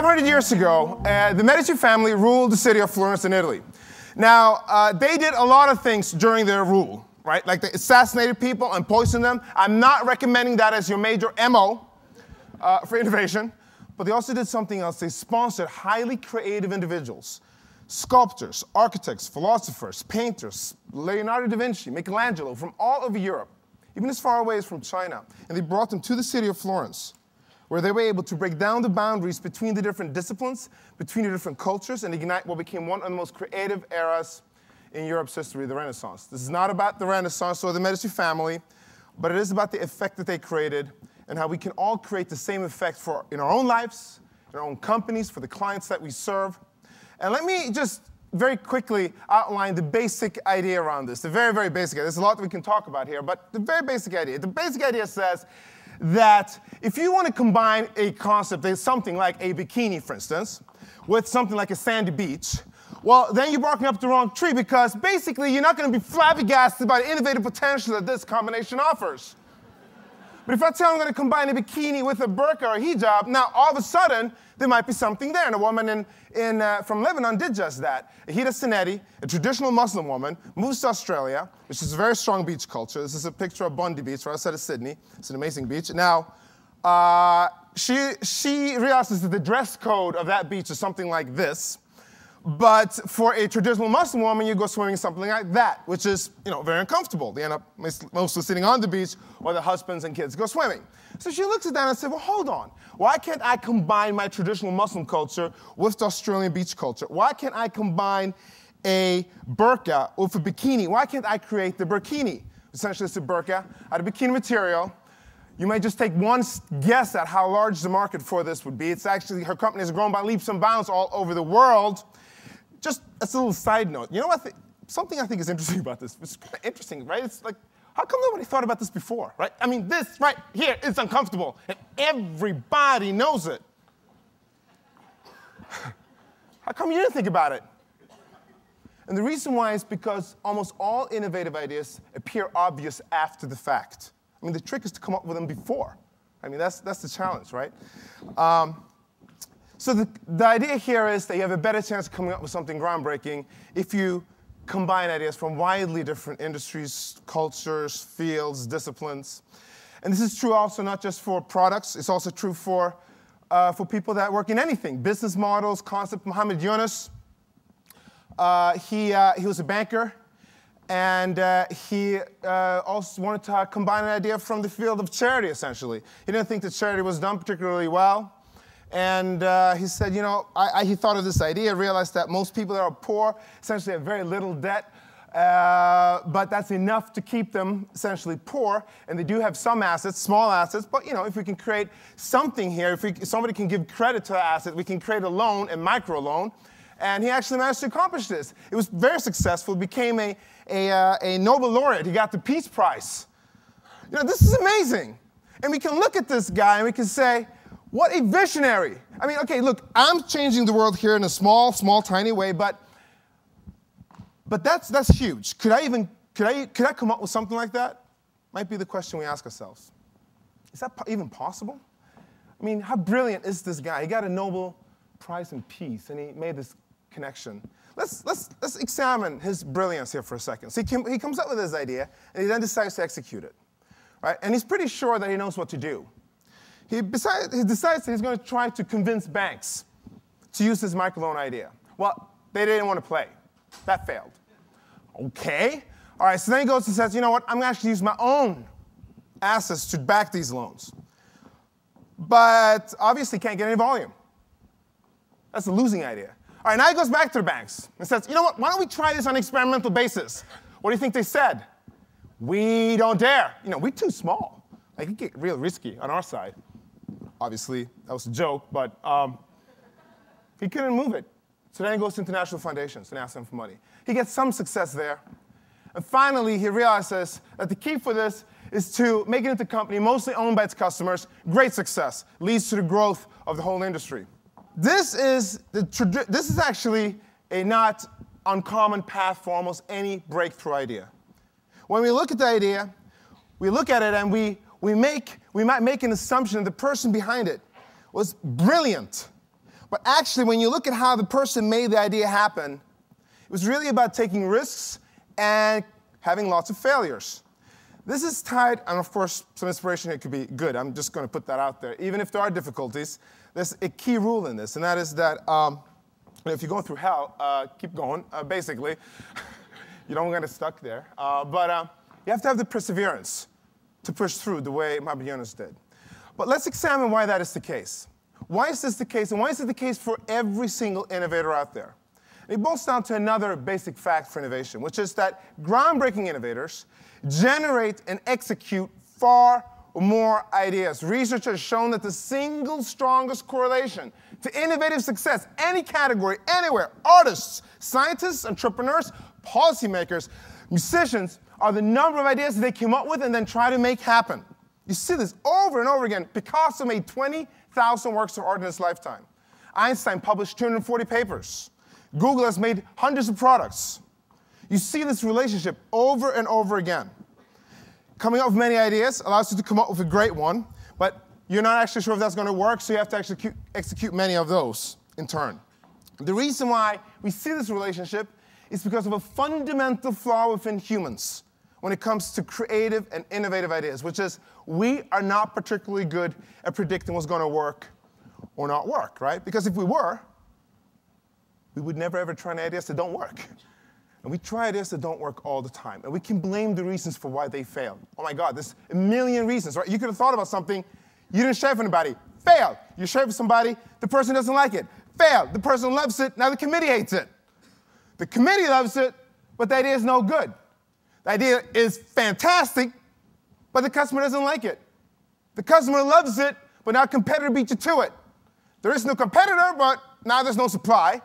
500 years ago, uh, the Medici family ruled the city of Florence in Italy. Now, uh, they did a lot of things during their rule, right? Like they assassinated people and poisoned them. I'm not recommending that as your major MO uh, for innovation, but they also did something else. They sponsored highly creative individuals sculptors, architects, philosophers, painters, Leonardo da Vinci, Michelangelo, from all over Europe, even as far away as from China. And they brought them to the city of Florence, where they were able to break down the boundaries between the different disciplines, between the different cultures, and ignite what became one of the most creative eras in Europe's history, the Renaissance. This is not about the Renaissance or the Medici family, but it is about the effect that they created and how we can all create the same effect for in our own lives, in our own companies, for the clients that we serve, and let me just very quickly outline the basic idea around this. The very, very basic idea. There's a lot that we can talk about here, but the very basic idea. The basic idea says that if you want to combine a concept, something like a bikini, for instance, with something like a sandy beach, well, then you're barking up the wrong tree because basically you're not going to be flabbergasted by the innovative potential that this combination offers. But if I tell you I'm going to combine a bikini with a burqa or a hijab, now all of a sudden there might be something there. And a woman in, in, uh, from Lebanon did just that. Aheda Zanetti, a traditional Muslim woman, moves to Australia, which is a very strong beach culture. This is a picture of Bondi Beach, right outside of Sydney. It's an amazing beach. Now, uh, she, she realizes that the dress code of that beach is something like this. But for a traditional Muslim woman, you go swimming something like that, which is, you know, very uncomfortable. They end up mostly sitting on the beach while the husbands and kids go swimming. So she looks at that and says, well, hold on. Why can't I combine my traditional Muslim culture with the Australian beach culture? Why can't I combine a burqa with a bikini? Why can't I create the burkini? Essentially, it's a burqa out of bikini material. You might just take one guess at how large the market for this would be. It's actually, her company has grown by leaps and bounds all over the world just as a little side note, you know what? Something I think is interesting about this. It's interesting, right? It's like, how come nobody thought about this before, right? I mean, this right here is uncomfortable, and everybody knows it. how come you didn't think about it? And the reason why is because almost all innovative ideas appear obvious after the fact. I mean, the trick is to come up with them before. I mean, that's, that's the challenge, right? Um, so the, the idea here is that you have a better chance of coming up with something groundbreaking if you combine ideas from widely different industries, cultures, fields, disciplines. And this is true also not just for products, it's also true for, uh, for people that work in anything, business models, concept. Muhammad Yunus, uh, he, uh, he was a banker, and uh, he uh, also wanted to combine an idea from the field of charity, essentially. He didn't think that charity was done particularly well. And uh, he said, you know, I, I, he thought of this idea, realized that most people that are poor essentially have very little debt, uh, but that's enough to keep them essentially poor. And they do have some assets, small assets, but you know, if we can create something here, if, we, somebody can give credit to the asset, we can create a loan, a micro loan. And he actually managed to accomplish this. It was very successful, became a, a, uh, a Nobel laureate. He got the Peace Prize. You know, this is amazing. And we can look at this guy and we can say, what a visionary. I mean, okay, look, I'm changing the world here in a small, small, tiny way, but but that's that's huge. Could I even could I could I come up with something like that? Might be the question we ask ourselves. Is that even possible? I mean, how brilliant is this guy? He got a Nobel Prize in Peace, and he made this connection. Let's, let's, let's examine his brilliance here for a second. So he, he comes up with this idea, and he then decides to execute it. Right? And he's pretty sure that he knows what to do he, he decides he's going to try to convince banks to use his microloan idea. Well, they didn't want to play. That failed. Okay. All right, so then he goes and says, you know what, I'm going to actually use my own assets to back these loans. But obviously can't get any volume. That's a losing idea. All right, now he goes back to the banks and says, you know what, why don't we try this on an experimental basis? What do you think they said? We don't dare. You know, we're too small. Like, it get real risky on our side. Obviously, that was a joke, but um, he couldn't move it. So then he goes to international foundations and asks them for money. He gets some success there. And finally, he realizes that the key for this is to make it into a company mostly owned by its customers. Great success leads to the growth of the whole industry. This is, the this is actually a not uncommon path for almost any breakthrough idea. When we look at the idea, we look at it and we, we, make, we might make an assumption that the person behind it was brilliant. But actually, when you look at how the person made the idea happen, it was really about taking risks and having lots of failures. This is tied, and of course, some inspiration here could be good. I'm just going to put that out there. Even if there are difficulties, there's a key rule in this, and that is that um, if you're going through hell, uh, keep going, uh, basically. you don't get stuck there. Uh, but uh, you have to have the perseverance to push through the way Mabillionis did. But let's examine why that is the case. Why is this the case? And why is it the case for every single innovator out there? It boils down to another basic fact for innovation, which is that groundbreaking innovators generate and execute far more ideas. Research has shown that the single strongest correlation to innovative success, any category, anywhere, artists, scientists, entrepreneurs, policymakers, musicians, are the number of ideas they came up with and then try to make happen. You see this over and over again. Picasso made 20,000 works of art in his lifetime. Einstein published 240 papers. Google has made hundreds of products. You see this relationship over and over again. Coming up with many ideas allows you to come up with a great one, but you're not actually sure if that's going to work, so you have to execute, execute many of those in turn. The reason why we see this relationship is because of a fundamental flaw within humans when it comes to creative and innovative ideas, which is we are not particularly good at predicting what's going to work or not work, right? Because if we were, we would never ever try ideas that don't work. And we try ideas that don't work all the time. And we can blame the reasons for why they fail. Oh my God, there's a million reasons, right? You could have thought about something, you didn't share with anybody, failed. You share with somebody, the person doesn't like it, failed. The person loves it, now the committee hates it. The committee loves it, but the idea is no good. The idea is fantastic, but the customer doesn't like it. The customer loves it, but now competitor beat you to it. There is no competitor, but now there's no supply.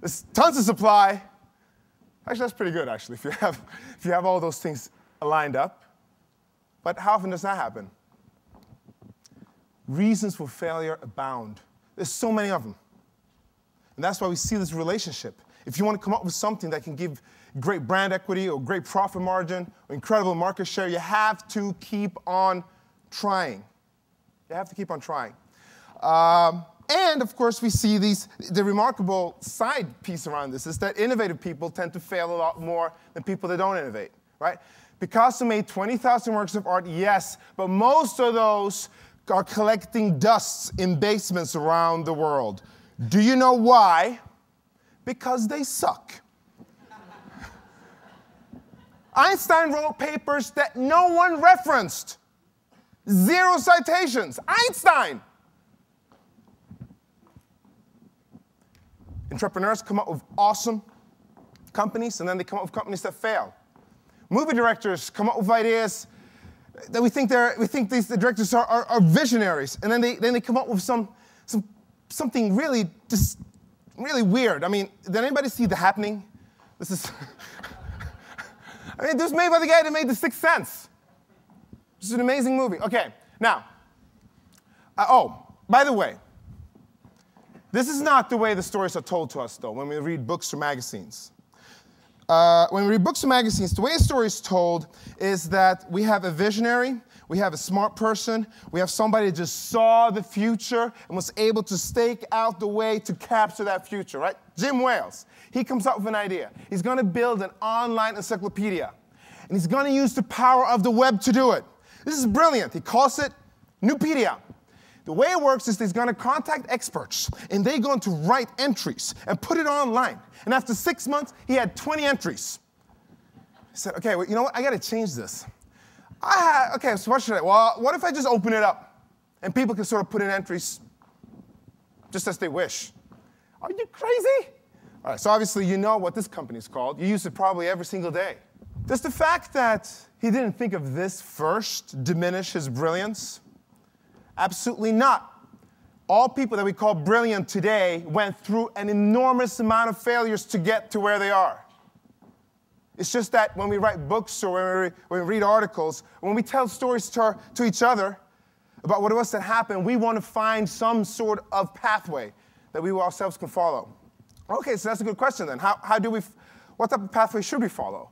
There's tons of supply. Actually, that's pretty good, actually, if you have, if you have all those things lined up. But how often does that happen? Reasons for failure abound. There's so many of them. And that's why we see this relationship. If you want to come up with something that can give great brand equity or great profit margin or incredible market share, you have to keep on trying. You have to keep on trying. Um, and of course, we see these, the remarkable side piece around this is that innovative people tend to fail a lot more than people that don't innovate, right? Picasso made 20,000 works of art, yes, but most of those are collecting dusts in basements around the world. Do you know why? Because they suck. Einstein wrote papers that no one referenced. Zero citations. Einstein! Entrepreneurs come up with awesome companies, and then they come up with companies that fail. Movie directors come up with ideas that we think, they're, we think these the directors are, are, are visionaries, and then they, then they come up with some, some, something really just really weird. I mean, did anybody see The Happening? This is I mean, this was made by the guy that made The Sixth Sense. This is an amazing movie. Okay, now, uh, oh, by the way, this is not the way the stories are told to us, though, when we read books or magazines. Uh, when we read books or magazines, the way a story is told is that we have a visionary, we have a smart person, we have somebody that just saw the future and was able to stake out the way to capture that future, right? Jim Wales, he comes up with an idea. He's gonna build an online encyclopedia, and he's gonna use the power of the web to do it. This is brilliant. He calls it Nupedia. The way it works is he's going to contact experts and they're going to write entries and put it online. And after six months, he had 20 entries. He said, okay, well, you know what? I got to change this. I have okay, so what should I? Well, what if I just open it up and people can sort of put in entries just as they wish? Are you crazy? All right, so obviously you know what this company is called. You use it probably every single day. Does the fact that he didn't think of this first diminish his brilliance? Absolutely not. All people that we call brilliant today went through an enormous amount of failures to get to where they are. It's just that when we write books or when we, when we read articles, when we tell stories to, our, to each other about what it was that happened, we want to find some sort of pathway that we ourselves can follow. Okay, so that's a good question then. How, how do we, what type of pathway should we follow?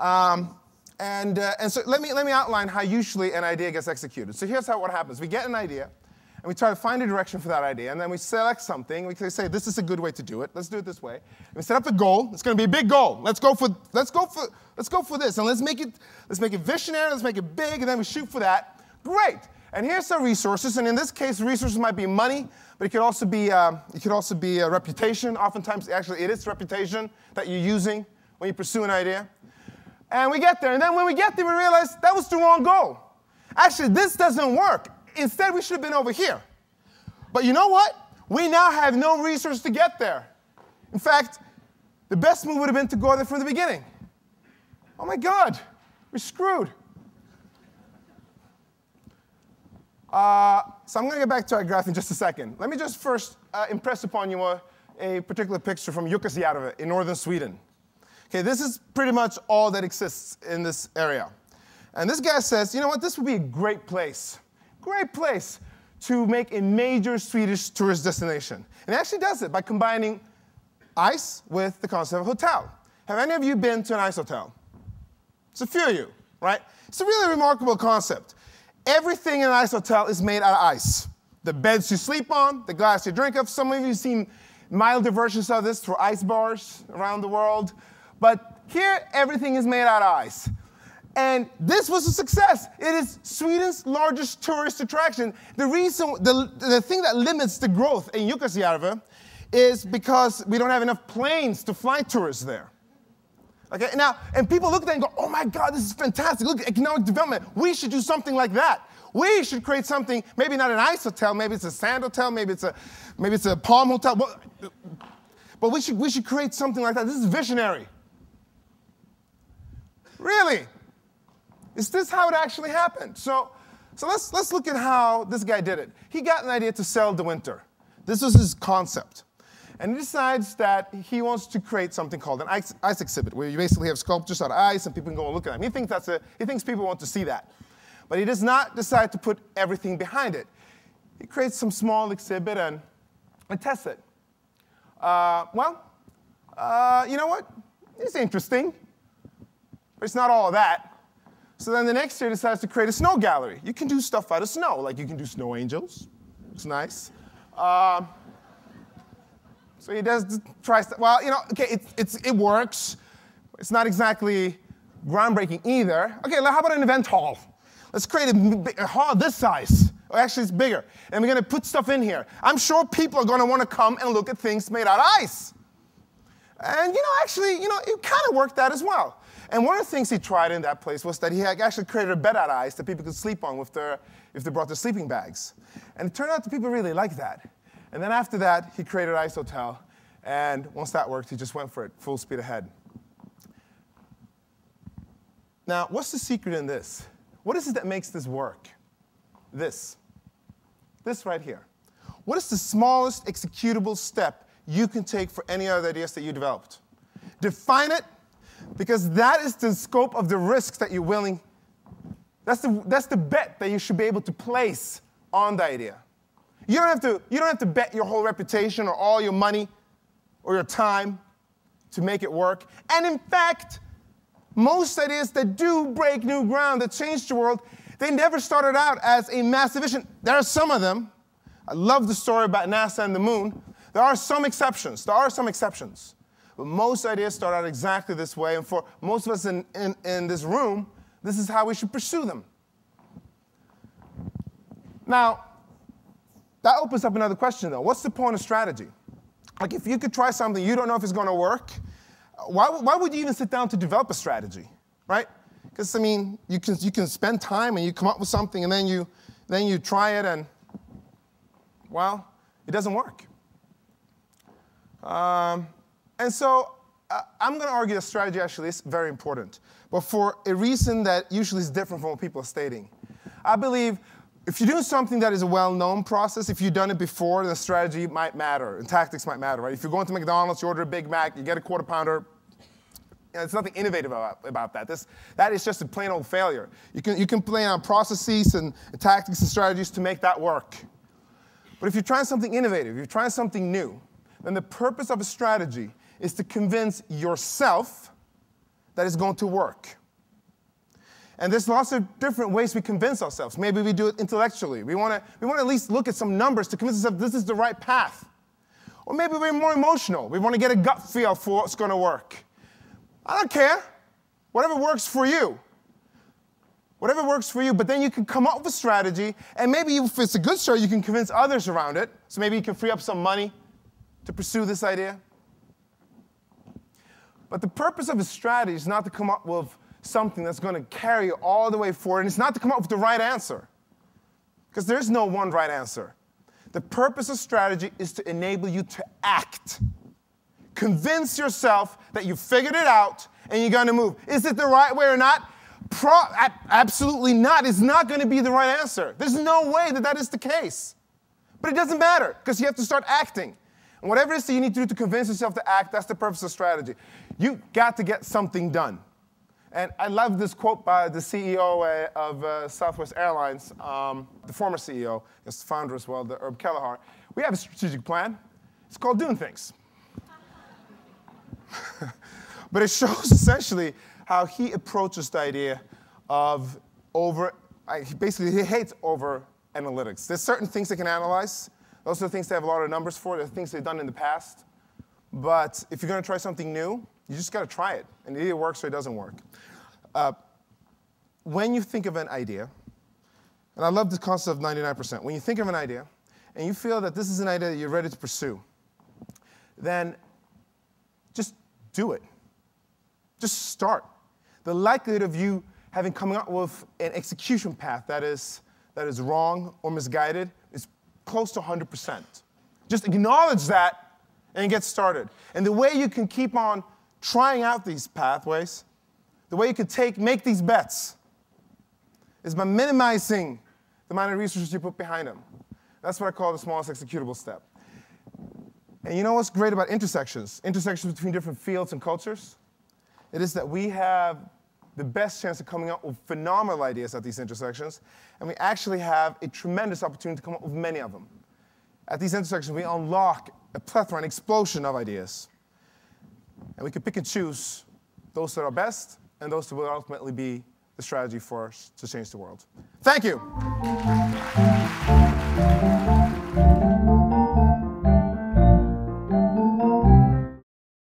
Um, and, uh, and so let me, let me outline how usually an idea gets executed. So here's how what happens. We get an idea, and we try to find a direction for that idea, and then we select something. We say, this is a good way to do it. Let's do it this way. And we set up a goal. It's going to be a big goal. Let's go for, let's go for, let's go for this, and let's make it, let's make it visionary. Let's make it big, and then we shoot for that. Great. And here's some resources, and in this case, resources might be money, but it could also be, uh, it could also be a reputation. Oftentimes, actually, it is reputation that you're using when you pursue an idea. And we get there, and then when we get there, we realize that was the wrong goal. Actually, this doesn't work. Instead, we should have been over here. But you know what? We now have no resources to get there. In fact, the best move would have been to go there from the beginning. Oh my God, we're screwed. Uh, so I'm going to get back to our graph in just a second. Let me just first uh, impress upon you a, a particular picture from Jukkasjärvi in northern Sweden. Okay, this is pretty much all that exists in this area. And this guy says, you know what, this would be a great place, great place to make a major Swedish tourist destination. And he actually does it by combining ice with the concept of a hotel. Have any of you been to an ice hotel? It's a few of you, right? It's a really remarkable concept. Everything in an ice hotel is made out of ice. The beds you sleep on, the glass you drink of. Some of you have seen milder versions of this through ice bars around the world. But here, everything is made out of ice. And this was a success. It is Sweden's largest tourist attraction. The reason, the, the thing that limits the growth in Jukkasjärvi is because we don't have enough planes to fly tourists there. Okay, now, and people look at that and go, oh my God, this is fantastic. Look, economic development. We should do something like that. We should create something, maybe not an ice hotel, maybe it's a sand hotel, maybe it's a, maybe it's a palm hotel. But, but we, should, we should create something like that. This is visionary. Really? Is this how it actually happened? So, so let's, let's look at how this guy did it. He got an idea to sell the winter. This was his concept. And he decides that he wants to create something called an ice, ice exhibit, where you basically have sculptures out of ice and people can go and look at them. He thinks, that's a, he thinks people want to see that. But he does not decide to put everything behind it. He creates some small exhibit and, and tests it. Uh, well, uh, you know what? It's interesting. But it's not all of that. So then the next year decides to create a snow gallery. You can do stuff out of snow, like you can do snow angels. It's nice. Um, so he does try. Well, you know, okay, it, it's, it works. It's not exactly groundbreaking either. Okay, how about an event hall? Let's create a, a hall this size. Or actually, it's bigger. And we're going to put stuff in here. I'm sure people are going to want to come and look at things made out of ice. And you know, actually, you know, it kind of worked out as well. And one of the things he tried in that place was that he had actually created a bed out of ice that people could sleep on with their, if they brought their sleeping bags. And it turned out that people really liked that. And then after that, he created Ice Hotel. And once that worked, he just went for it, full speed ahead. Now, what's the secret in this? What is it that makes this work? This. This right here. What is the smallest executable step you can take for any other ideas that you developed? Define it because that is the scope of the risks that you're willing, that's the, that's the bet that you should be able to place on the idea. You don't, have to, you don't have to bet your whole reputation or all your money or your time to make it work. And in fact, most ideas that do break new ground, that change the world, they never started out as a massive vision. There are some of them. I love the story about NASA and the moon. There are some exceptions. There are some exceptions. But most ideas start out exactly this way, and for most of us in, in, in this room, this is how we should pursue them. Now, that opens up another question though. What's the point of strategy? Like, if you could try something you don't know if it's going to work, why, why would you even sit down to develop a strategy, right? Because, I mean, you can, you can spend time and you come up with something and then you, then you try it and, well, it doesn't work. Um, and so uh, I'm going to argue that strategy actually is very important, but for a reason that usually is different from what people are stating. I believe if you're doing something that is a well-known process, if you've done it before, the strategy might matter and tactics might matter, right? If you're going to McDonald's, you order a Big Mac, you get a quarter pounder, you know, there's nothing innovative about, about that. This, that is just a plain old failure. You can, you can play on processes and tactics and strategies to make that work. But if you're trying something innovative, you're trying something new, then the purpose of a strategy is to convince yourself that it's going to work. And there's lots of different ways we convince ourselves. Maybe we do it intellectually. We want to we wanna at least look at some numbers to convince ourselves that this is the right path. Or maybe we're more emotional. We want to get a gut feel for what's going to work. I don't care. Whatever works for you. Whatever works for you, but then you can come up with a strategy, and maybe if it's a good strategy, you can convince others around it. So maybe you can free up some money to pursue this idea. But the purpose of a strategy is not to come up with something that's going to carry you all the way forward, and it's not to come up with the right answer. Because there's no one right answer. The purpose of strategy is to enable you to act. Convince yourself that you figured it out and you're going to move. Is it the right way or not? Pro- absolutely not. It's not going to be the right answer. There's no way that that is the case. But it doesn't matter because you have to start acting. And whatever it is that you need to do to convince yourself to act, that's the purpose of strategy. You got to get something done. And I love this quote by the CEO uh, of uh, Southwest Airlines, um, the former CEO, is the founder as well, the Herb Kelleher. We have a strategic plan. It's called doing things. but it shows essentially how he approaches the idea of over, basically, he hates over analytics. There's certain things they can analyze. Those are the things they have a lot of numbers for. They're things they've done in the past. But if you're going to try something new, you just got to try it. And it either works or it doesn't work. Uh, when you think of an idea, and I love the concept of 99%, when you think of an idea and you feel that this is an idea that you're ready to pursue, then just do it. Just start. The likelihood of you having coming up with an execution path that is, that is wrong or misguided is close to 100%. Just acknowledge that and get started. And the way you can keep on trying out these pathways, the way you can take, make these bets, is by minimizing the amount of resources you put behind them. That's what I call the smallest executable step. And you know what's great about intersections? Intersections between different fields and cultures? It is that we have the best chance of coming up with phenomenal ideas at these intersections, and we actually have a tremendous opportunity to come up with many of them. At these intersections, we unlock a plethora, an explosion of ideas. And we can pick and choose those that are best and those that will ultimately be the strategy for us to change the world. Thank you.